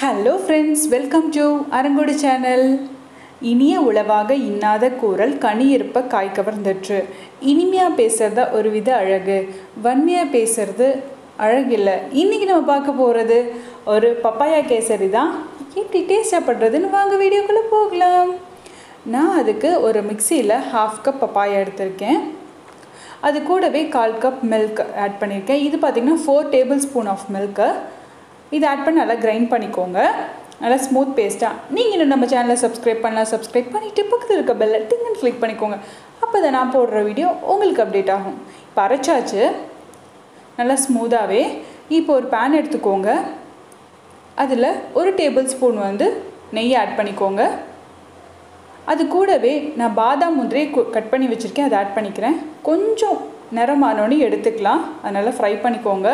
Hello friends welcome to அரங்கோடு channel இனிய உளவாக இன்னாத கூறல் கனி இருப்ப காய் கவர்ந்துற்று. இனிமையாக பேசுகிறத ஒரு வித அழகு. வன்மையாக பேசுறது அழகில்லை. இன்றைக்கி நம்ம பார்க்க போகிறது ஒரு பப்பாயா கேசரி தான். எப்படி டேஸ்டாக பண்ணுறதுன்னு வாங்க வீடியோக்குள்ளே போகலாம். நான் அதுக்கு ஒரு மிக்சியில் ஹாஃப் கப் பப்பாயா எடுத்திருக்கேன். அது கூடவே கால் கப் மில்க் ஆட் பண்ணியிருக்கேன். இது பார்த்திங்கன்னா four tablespoon of milk இது ஆட் பண்ணி நல்லா கிரைண்ட் பண்ணிக்கோங்க. நல்லா ஸ்மூத் பேஸ்ட்டாக நீங்கள் இன்னும் நம்ம சேனலை சப்ஸ்கிரைப் பண்ணலாம். சப்ஸ்கிரைப் பண்ணிவிட்டு பக்கத்தில் இருக்க பெல்லை டிங்குன்னு கிளிக் பண்ணிக்கோங்க. அப்போ தான் நான் போடுற வீடியோ உங்களுக்கு அப்டேட் ஆகும். இப்போ அரைச்சாச்சு. நல்லா ஸ்மூத்தாகவே இப்போ ஒரு பேன் எடுத்துக்கோங்க. அதில் ஒரு டேபிள் ஸ்பூன் வந்து நெய் ஆட் பண்ணிக்கோங்க. அது கூடவே நான் பாதாம் முந்திரி கட் பண்ணி வச்சுருக்கேன். அதை ஆட் பண்ணிக்கிறேன். கொஞ்சம் நிறமானோன்னு எடுத்துக்கலாம். அதனால் ஃப்ரை பண்ணிக்கோங்க.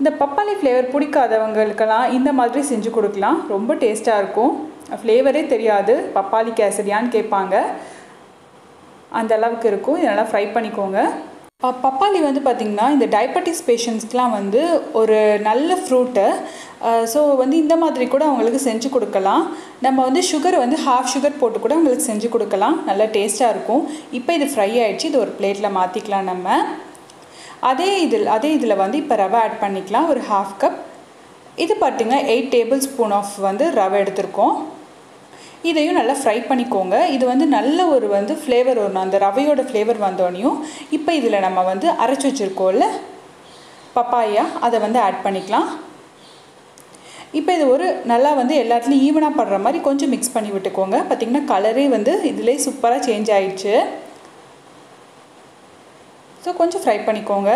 இந்த பப்பாளி ஃப்ளேவர் பிடிக்காதவங்களுக்கெல்லாம் இந்த மாதிரி செஞ்சு கொடுக்கலாம். ரொம்ப டேஸ்ட்டாக இருக்கும். ஃப்ளேவரே தெரியாது. பப்பாளி கேசரியான்னு கேட்பாங்க. அந்த அளவுக்கு இருக்கும். இதெல்லாம் ஃப்ரை பண்ணிக்கோங்க. பப்பாளி வந்து பார்த்திங்கன்னா இந்த டயபெட்டிஸ் பேஷண்ட்ஸ்க்கெலாம் வந்து ஒரு நல்ல ஃப்ரூட்டு ஸோ வந்து இந்த மாதிரி கூட அவங்களுக்கு செஞ்சு கொடுக்கலாம். நம்ம வந்து சுகர் வந்து ஹாஃப் சுகர் போட்டு கூட அவங்களுக்கு செஞ்சு கொடுக்கலாம். நல்லா டேஸ்ட்டாக இருக்கும். இப்போ இது ஃப்ரை ஆகிடுச்சு இது ஒரு பிளேட்டில் மாற்றிக்கலாம் நம்ம. அதே இதில் அதே இதில் வந்து இப்போ ரவை ஆட் பண்ணிக்கலாம். ஒரு ஹாஃப் கப் இது பார்த்திங்க எயிட் டேபிள் ஸ்பூன் ஆஃப் வந்து ரவை எடுத்திருக்கோம். இதையும் நல்லா ஃப்ரை பண்ணிக்கோங்க. இது வந்து நல்ல ஒரு வந்து ஃப்ளேவர் வரணும். அந்த ரவையோட ஃப்ளேவர் வந்தோடனையும் இப்போ இதில் நம்ம வந்து அரைச்சி வச்சுருக்கோம்ல பப்பாயா அதை வந்து ஆட் பண்ணிக்கலாம். இப்போ இது ஒரு நல்லா வந்து எல்லாத்துலேயும் ஈவனாக படுற மாதிரி கொஞ்சம் மிக்ஸ் பண்ணி விட்டுக்கோங்க. பார்த்திங்கன்னா கலரே வந்து இதிலே சூப்பராக சேஞ்ச் ஆயிடுச்சு. ஸோ கொஞ்சம் ஃப்ரை பண்ணிக்கோங்க.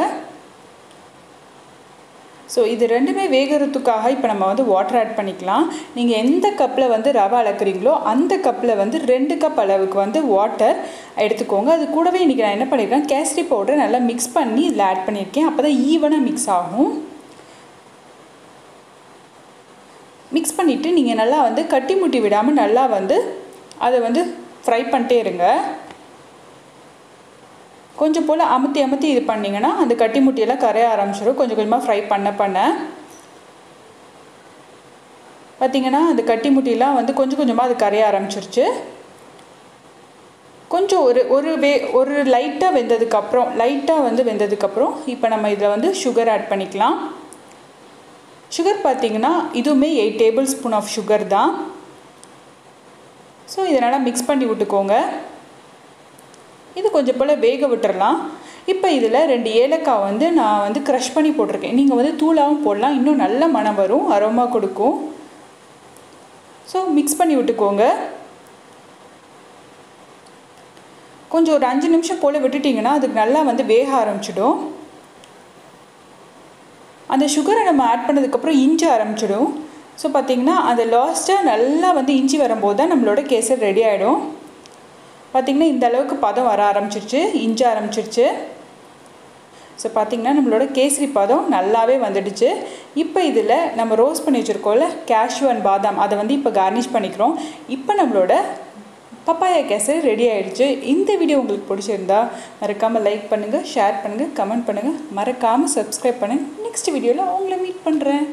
ஸோ இது ரெண்டுமே வேகிறதுக்காக இப்போ நம்ம வந்து வாட்டர் ஆட் பண்ணிக்கலாம். நீங்கள் எந்த கப்பில் வந்து ரவை அளக்குறீங்களோ அந்த கப்பில் வந்து ரெண்டு கப் அளவுக்கு வந்து வாட்டர் எடுத்துக்கோங்க. அது கூடவே இன்றைக்கி நான் என்ன பண்ணியிருக்கேன் கேசரி பவுடர் நல்லா மிக்ஸ் பண்ணி இதில் ஆட் பண்ணியிருக்கேன் அப்போ தான் ஈவனாக மிக்ஸ் ஆகும். மிக்ஸ் பண்ணிவிட்டு நீங்கள் நல்லா வந்து கட்டி முட்டி விடாமல் நல்லா வந்து அதை வந்து ஃப்ரை பண்ணிட்டே இருங்க. கொஞ்சம் போல் அமுத்தி அமுத்தி இது பண்ணிங்கன்னா அந்த கட்டி முட்டியெல்லாம் கரைய ஆரம்பிச்சிடும் கொஞ்சம் கொஞ்சமாக ஃப்ரை பண்ண பண்ண. பார்த்திங்கன்னா அந்த கட்டி முட்டியெல்லாம் வந்து கொஞ்சம் கொஞ்சமாக அது கரைய ஆரம்பிச்சிருச்சு. கொஞ்சம் ஒரு ஒரு வே ஒரு லைட்டாக வெந்ததுக்கப்புறம் லைட்டாக வந்து வெந்ததுக்கப்புறம் இப்போ நம்ம இதில் வந்து சுகர் ஆட் பண்ணிக்கலாம். சுகர் பார்த்திங்கன்னா இதுவுமே eight tablespoon of sugar தான். ஸோ இதனால் மிக்ஸ் பண்ணி விட்டுக்கோங்க. இது கொஞ்சம் போல் வேக விட்டுறலாம். இப்போ இதில் ரெண்டு ஏலக்காய் வந்து நான் வந்து க்ரஷ் பண்ணி போட்டிருக்கேன். நீங்கள் வந்து தூளாகவும் போடலாம். இன்னும் நல்ல மனம் வரும். அரோமா கொடுக்கும். ஸோ மிக்ஸ் பண்ணி விட்டுக்கோங்க. கொஞ்சம் ஒரு அஞ்சு நிமிஷம் போல் விட்டுட்டிங்கன்னா அதுக்கு நல்லா வந்து வேக ஆரம்பிச்சிடும். அந்த சுகரை நம்ம ஆட் பண்ணதுக்கப்புறம் இஞ்சி ஆரம்பிச்சிடும். ஸோ பார்த்திங்கன்னா அந்த லாஸ்ட்டாக நல்லா வந்து இஞ்சி வரும்போது தான் நம்மளோட கேசர் ரெடி ஆகிடும் பார்த்திங்கன்னா இந்த அளவுக்கு பதம் வர ஆரம்பிச்சிருச்சு இஞ்ச ஆரம்பிச்சிருச்சு. ஸோ பார்த்திங்கன்னா நம்மளோட கேசரி பதம் நல்லாவே வந்துடுச்சு. இப்போ இதில் நம்ம ரோஸ் பண்ணி வச்சுருக்கோம்ல கேஷ்யூ அண்ட் பாதாம் அதை வந்து இப்போ கார்னிஷ் பண்ணிக்கிறோம். இப்போ நம்மளோட பப்பாயா கேசரி ரெடி ஆகிடுச்சு இந்த வீடியோ உங்களுக்கு பிடிச்சிருந்தா மறக்காமல் லைக் பண்ணுங்கள் ஷேர் பண்ணுங்கள் கமெண்ட் பண்ணுங்கள் மறக்காமல் சப்ஸ்கிரைப் பண்ணுங்கள் நெக்ஸ்ட் வீடியோவில் உங்களை மீட் பண்ணுறேன்